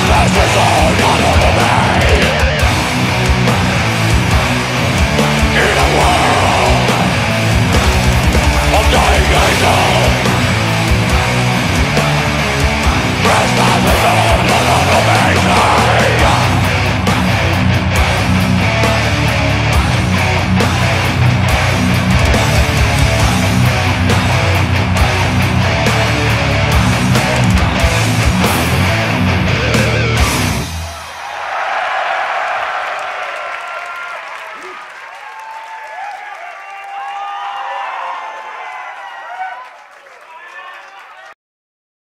Trespass is all not